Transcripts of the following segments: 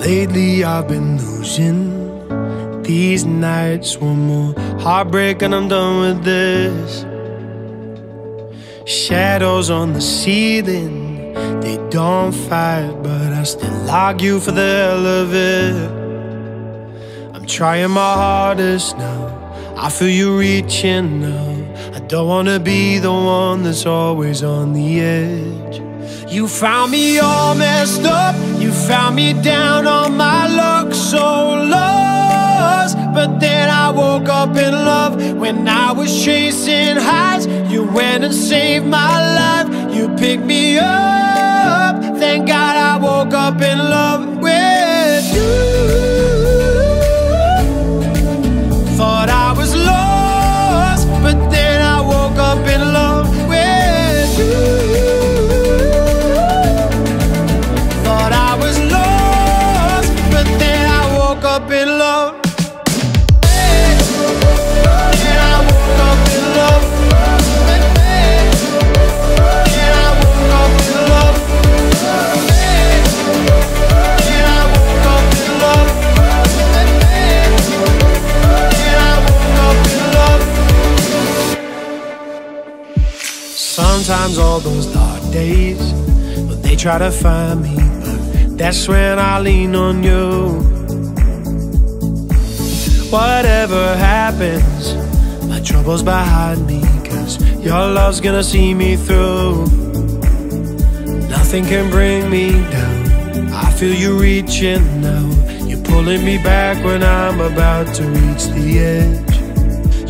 Lately I've been losing these nights. One more heartbreak and I'm done with this. Shadows on the ceiling, they don't fight, but I still argue for the hell of it. I'm trying my hardest now. I feel you reaching now. I don't wanna be the one that's always on the edge. You found me all messed up. You found me down on my luck, so lost. But then I woke up in love when I was chasing highs. You went and saved my life. You picked me up. Thank God I woke up in love Sometimes all those dark days, when they try to find me, but that's when I lean on you. Whatever happens, my trouble's behind me, cause your love's gonna see me through. Nothing can bring me down. I feel you reaching now. You're pulling me back when I'm about to reach the edge.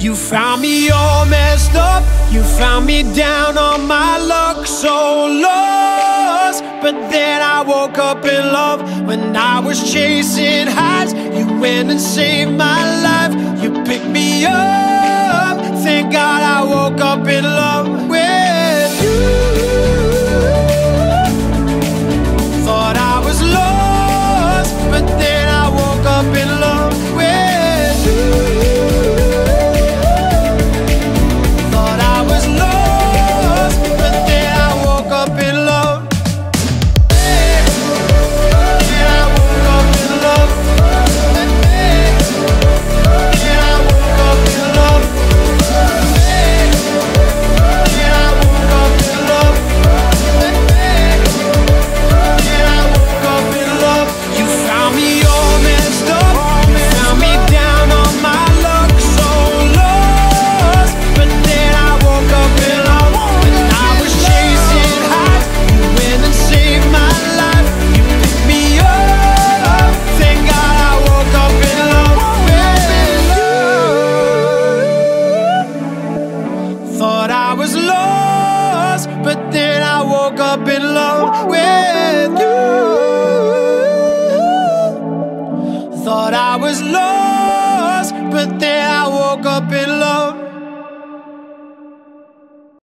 You found me all messed up. You found me down on my luck, so lost. But then I woke up in love when I was chasing highs. You went and saved my life. You woke up in love with you. Thought I was lost, but then I woke up in love.